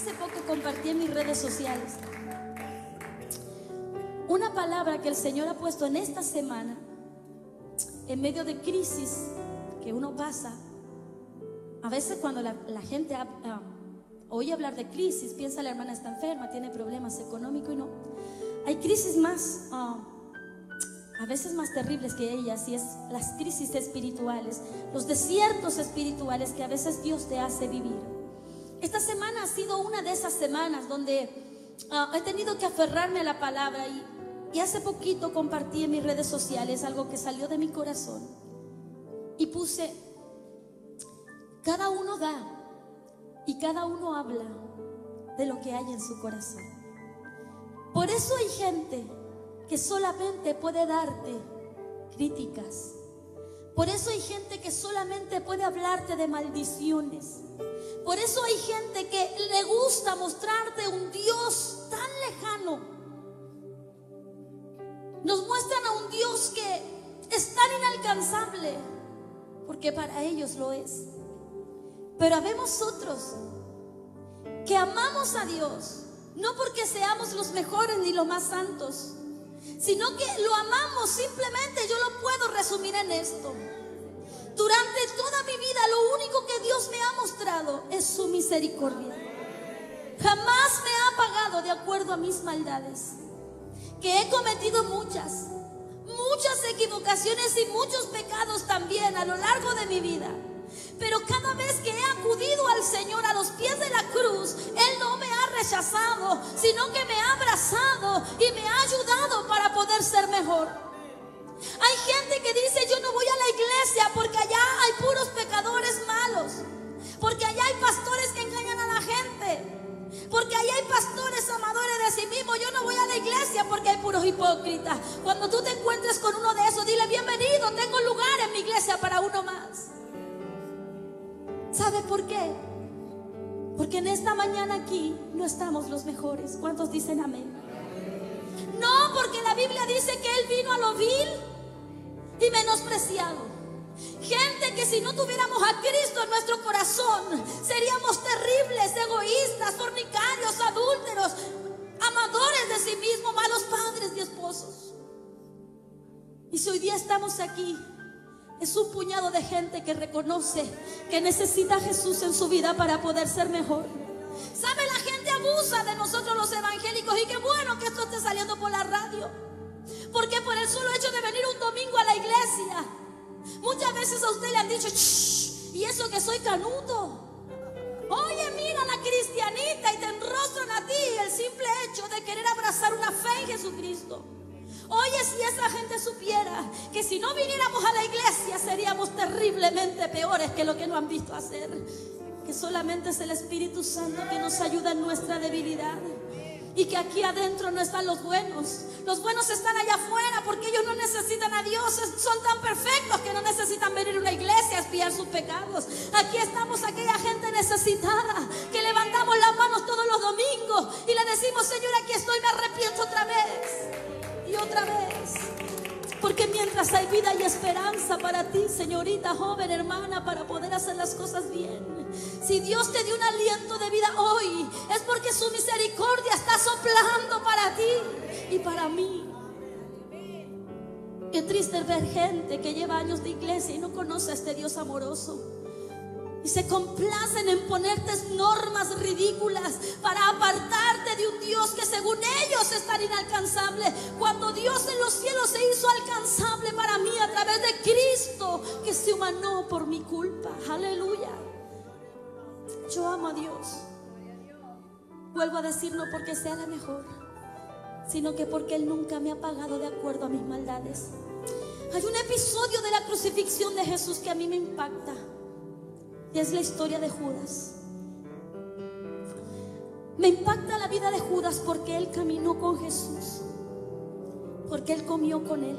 Hace poco compartí en mis redes sociales una palabra que el Señor ha puesto en esta semana, en medio de crisis que uno pasa. A veces cuando la, gente ah, oye hablar de crisis, piensa la hermana está enferma, tiene problemas económicos y no. Hay crisis más, ah, a veces más terribles que ellas, y es las crisis espirituales, los desiertos espirituales que a veces Dios te hace vivir. Esta semana ha sido una de esas semanas donde ah, he tenido que aferrarme a la palabra y y hace poquito compartí en mis redes sociales algo que salió de mi corazón. Y puse, cada uno da y cada uno habla de lo que hay en su corazón. Por eso hay gente que solamente puede darte críticas. Por eso hay gente que solamente puede hablarte de maldiciones. Por eso hay gente que le gusta mostrarte un Dios tan lejano nos muestran a un Dios que es tan inalcanzable, porque para ellos lo es. Pero habemos otros que amamos a Dios, no porque seamos los mejores ni los más santos, sino que lo amamos simplemente, yo lo puedo resumir en esto. Durante toda mi vida lo único que Dios me ha mostrado es su misericordia. Jamás me ha pagado de acuerdo a mis maldades que he cometido muchas, muchas equivocaciones y muchos pecados también a lo largo de mi vida. Pero cada vez que he acudido al Señor a los pies de la cruz, Él no me ha rechazado, sino que me ha abrazado y me ha ayudado para poder ser mejor. Hay gente que dice, yo no voy a la iglesia porque Porque ahí hay pastores amadores de sí mismos. Yo no voy a la iglesia porque hay puros hipócritas. Cuando tú te encuentres con uno de esos, dile bienvenido. Tengo lugar en mi iglesia para uno más. ¿Sabe por qué? Porque en esta mañana aquí no estamos los mejores. ¿Cuántos dicen amén? No, porque la Biblia dice que Él vino a lo vil y menospreciado. Gente que si no tuviéramos a Cristo en nuestro corazón, seríamos terribles, egoístas, fornicarios, adúlteros, amadores de sí mismos, malos padres y esposos. Y si hoy día estamos aquí, es un puñado de gente que reconoce que necesita a Jesús en su vida para poder ser mejor. ¿Sabe? La gente abusa de nosotros los evangélicos y qué bueno que esto esté saliendo por la radio. Porque por el solo hecho de venir un domingo a la iglesia, Muchas veces a usted le han dicho, y eso que soy canudo. Oye, mira la cristianita y te enrostran a ti el simple hecho de querer abrazar una fe en Jesucristo. Oye, si esa gente supiera que si no viniéramos a la iglesia seríamos terriblemente peores que lo que no han visto hacer. Que solamente es el Espíritu Santo que nos ayuda en nuestra debilidad y que aquí adentro no están los buenos. Los buenos están allá afuera porque ellos no necesitan a Dios, son tan perfectos que no necesitan venir a una iglesia a espiar sus pecados. Aquí estamos aquella gente necesitada que levantamos las manos todos los domingos y le decimos, Señor, aquí estoy, me arrepiento otra vez y otra vez. Porque mientras hay vida y esperanza para ti, señorita, joven, hermana, para poder hacer las cosas bien. Si Dios te dio un aliento de vida hoy, es porque su misericordia soplando para ti y para mí. Qué triste ver gente que lleva años de iglesia y no conoce a este Dios amoroso. Y se complacen en ponerte normas ridículas para apartarte de un Dios que según ellos es tan inalcanzable. Cuando Dios en los cielos se hizo alcanzable para mí a través de Cristo que se humanó por mi culpa. Aleluya. Yo amo a Dios. Vuelvo a decir no porque sea la mejor, sino que porque Él nunca me ha pagado de acuerdo a mis maldades. Hay un episodio de la crucifixión de Jesús que a mí me impacta. Y es la historia de Judas. Me impacta la vida de Judas porque él caminó con Jesús, porque él comió con él,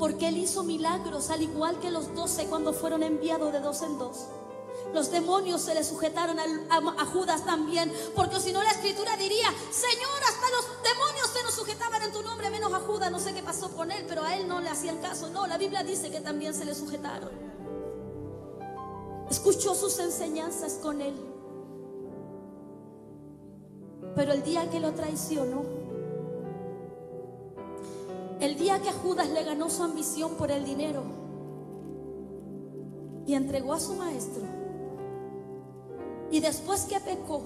porque él hizo milagros al igual que los doce cuando fueron enviados de dos en dos. Los demonios se le sujetaron a, Judas también, porque si no la escritura diría, Señor, hasta los demonios se nos sujetaban en tu nombre, menos a Judas, no sé qué pasó con él, pero a él no le hacía el caso. No, la Biblia dice que también se le sujetaron escuchó sus enseñanzas con él. Pero el día que lo traicionó, el día que Judas le ganó su ambición por el dinero y entregó a su maestro, y después que pecó,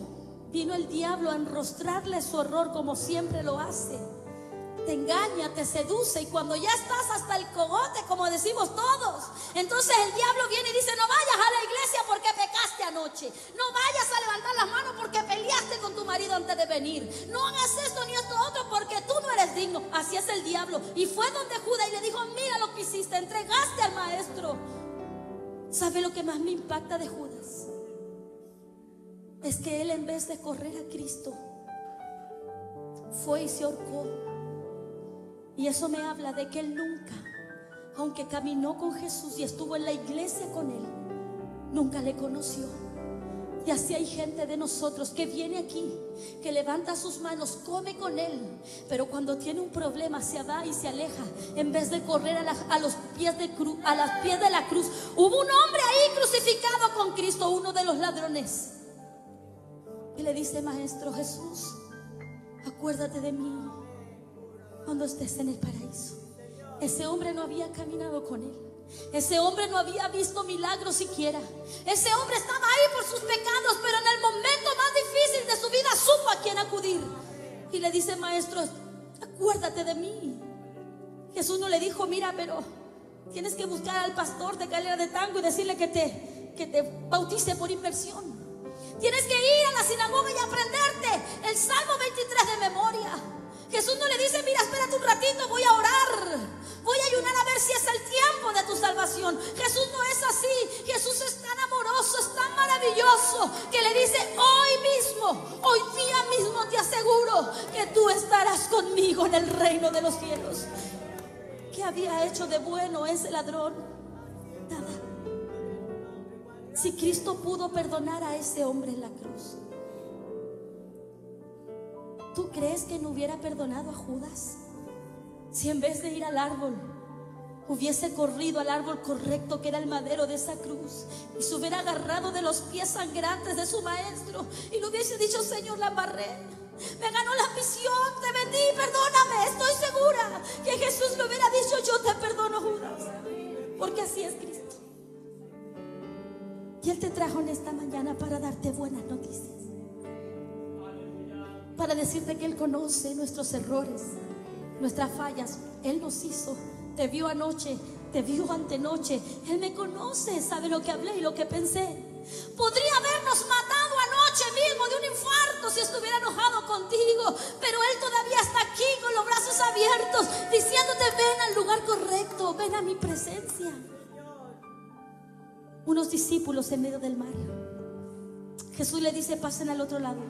vino el diablo a enrostrarle su horror como siempre lo hace te engaña, te seduce y cuando ya estás hasta el cogote, como decimos todos, entonces el diablo viene y dice, no vayas a la iglesia porque pecaste anoche, no vayas a levantar las manos porque peleaste con tu marido antes de venir, no hagas esto ni esto otro porque tú no eres digno. Así es el diablo. Y fue donde Judas y le dijo, mira lo que hiciste, entregaste al maestro. ¿Sabe lo que más me impacta de Judas? Es que él en vez de correr a Cristo, fue y se ahorcó. Y eso me habla de que Él nunca, aunque caminó con Jesús y estuvo en la iglesia con Él, nunca le conoció. Y así hay gente de nosotros que viene aquí, que levanta sus manos, come con Él, pero cuando tiene un problema se va y se aleja, en vez de correr a, los pies de a pies de la cruz. Hubo un hombre ahí crucificado con Cristo, uno de los ladrones, le dice, Maestro Jesús, acuérdate de mí cuando estés en el paraíso. Ese hombre no había caminado con él. Ese hombre no había visto milagros siquiera. Ese hombre estaba ahí por sus pecados, pero en el momento más difícil de su vida supo a quién acudir. Y le dice, maestro, acuérdate de mí. Jesús no le dijo, mira, pero tienes que buscar al pastor de calera de tango y decirle que te, que te bautice por inversión. Tienes que ir a la sinagoga y aprenderte el Salmo 23 de memoria. Jesús no le dice, mira, espérate un ratito, voy a orar. Voy a ayunar a ver si es el tiempo de tu salvación. Jesús no es así. Jesús es tan amoroso, es tan maravilloso que le dice, hoy mismo, hoy día mismo te aseguro que tú estarás conmigo en el reino de los cielos. ¿Qué había hecho de bueno ese ladrón? Si Cristo pudo perdonar a ese hombre en la cruz, ¿Tú crees que no hubiera perdonado a Judas? Si en vez de ir al árbol, hubiese corrido al árbol correcto que era el madero de esa cruz y se hubiera agarrado de los pies sangrantes de su maestro y le hubiese dicho, Señor, la embarré. Me ganó la misión, te vendí, perdóname. Estoy segura que Jesús le hubiera dicho, yo te perdono, Judas. Porque así es Cristo. Y Él te trajo en esta mañana para darte buenas noticias para decirte que Él conoce nuestros errores, nuestras fallas. Él nos hizo, te vio anoche, te vio antenoche. Él me conoce, sabe lo que hablé y lo que pensé. Podría habernos matado anoche mismo de un infarto si estuviera enojado contigo, pero Él todavía está aquí con los brazos abiertos, diciéndote, ven al lugar correcto, ven a mi presencia. Unos discípulos en medio del mar. Jesús le dice, pasen al otro lado.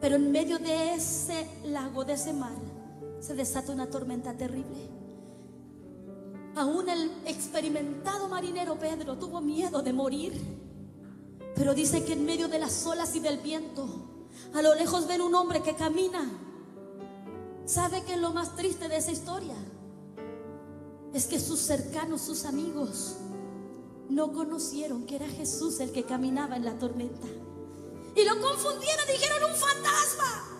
Pero en medio de ese lago, de ese mar, se desata una tormenta terrible. Aún el experimentado marinero Pedro tuvo miedo de morir. Pero dice que en medio de las olas y del viento, a lo lejos ven un hombre que camina. ¿Sabe qué es lo más triste de esa historia? Es que sus cercanos, sus amigos, no conocieron que era Jesús el que caminaba en la tormenta. Y lo confundieron, dijeron un fantasma.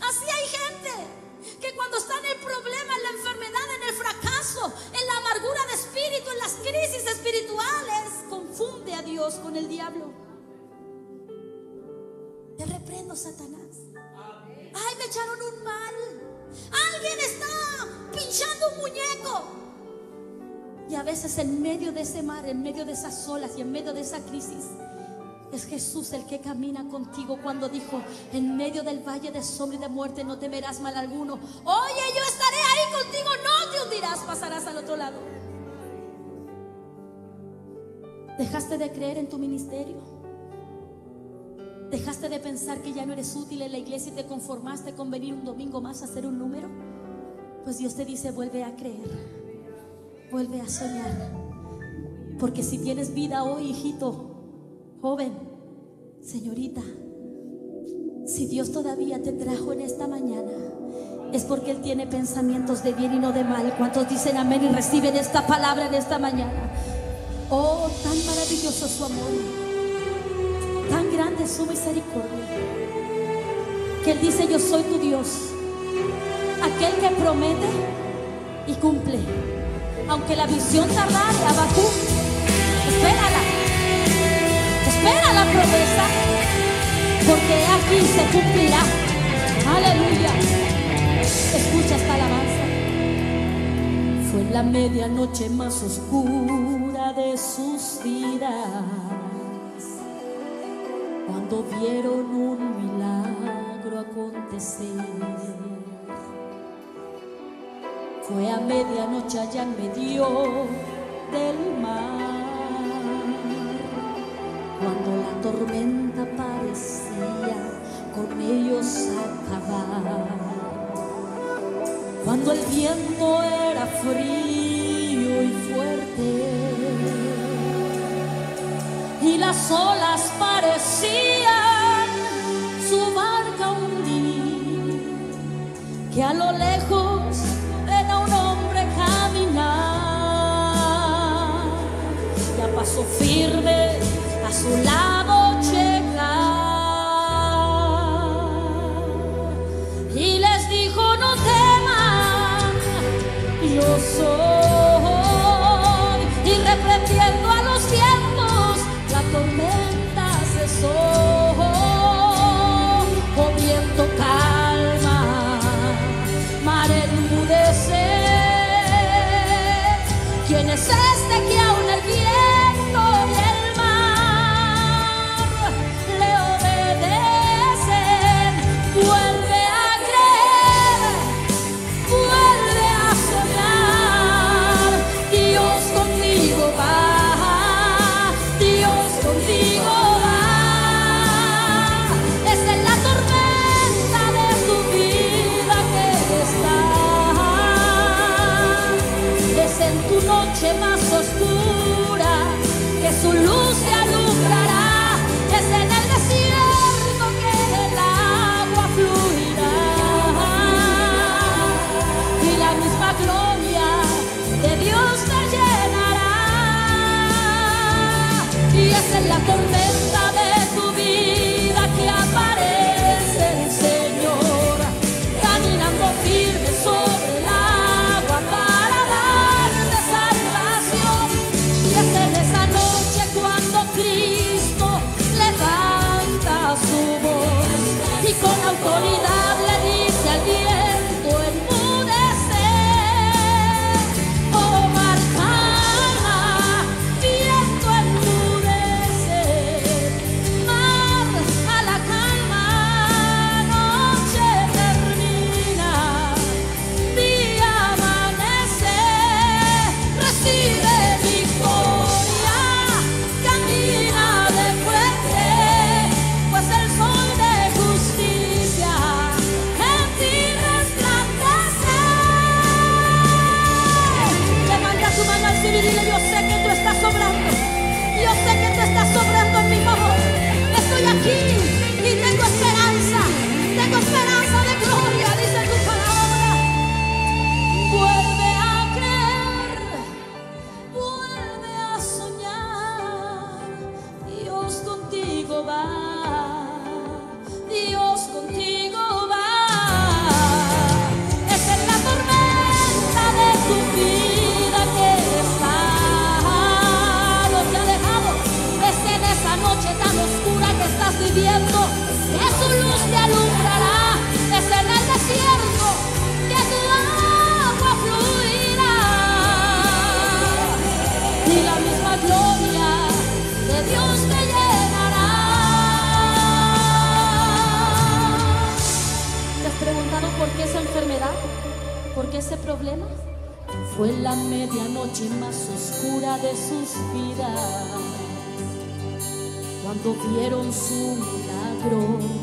Así hay gente que cuando está en el problema, en la enfermedad, en el fracaso, en la amargura de espíritu, en las crisis espirituales, confunde a Dios con el diablo. Te reprendo, Satanás. Ay, me echaron un mal. Alguien está pinchando un muñeco. Y a veces en medio de ese mar, en medio de esas olas y en medio de esa crisis, es Jesús el que camina contigo cuando dijo, en medio del valle de sombra y de muerte no temerás mal alguno. Oye, yo estaré ahí contigo, no te hundirás, pasarás al otro lado. Dejaste de creer en tu ministerio. Dejaste de pensar que ya no eres útil en la iglesia y te conformaste con venir un domingo más a hacer un número. Pues Dios te dice, vuelve a creer, Vuelve a soñar. Porque si tienes vida hoy, hijito, joven, señorita, si Dios todavía te trajo en esta mañana, es porque Él tiene pensamientos de bien y no de mal. ¿Cuántos dicen amén y reciben esta palabra en esta mañana? Oh, tan maravilloso su amor, tan grande su misericordia, que Él dice, yo soy tu Dios, aquel que promete y cumple aunque la visión tardare, Abacú, espérala, espera la promesa, porque aquí se cumplirá. Aleluya. Escucha esta alabanza. Fue la medianoche más oscura de sus vidas cuando vieron un milagro acontecer. Fue a medianoche allá en medio del mar, cuando la tormenta parecía con ellos acabar, cuando el viento era frío y fuerte. Y las olas parecían su barca hundir, que a lo lejos paso firme a su lado. 所路。Dios contigo va, Es en la tormenta de tu vida que el estado te ha dejado, desde en esta noche tan oscura que estás viviendo, que su luz te alumbrará, desde en el desierto que tu agua fluirá. Y la misma gloria de Dios te. porque esa enfermedad, porque ese problema fue la medianoche más oscura de sus vidas cuando vieron su milagro.